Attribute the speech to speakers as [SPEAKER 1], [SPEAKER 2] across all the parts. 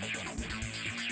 [SPEAKER 1] どうしよう。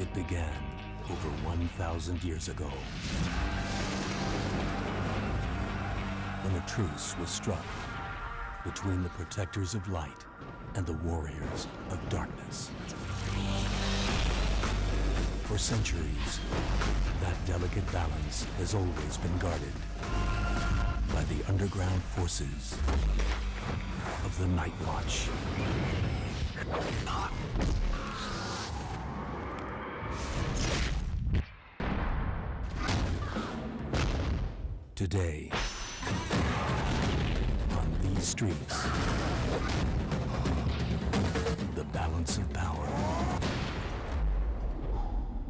[SPEAKER 1] It began over 1,000 years ago. When a truce was struck between the protectors of light and the warriors of darkness. For centuries, that delicate balance has always been guarded by the underground forces of the Night Watch. Today, on these streets, the balance of power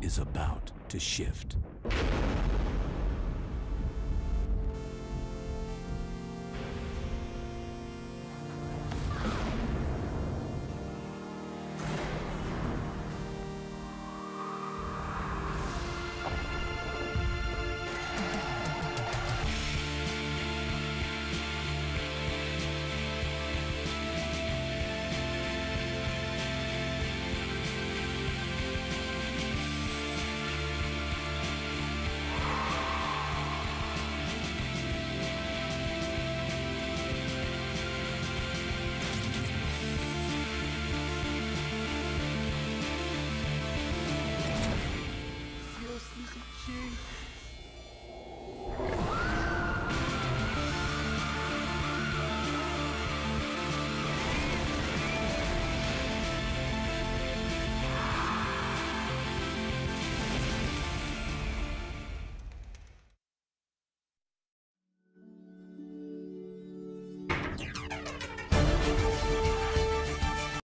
[SPEAKER 1] is about to shift.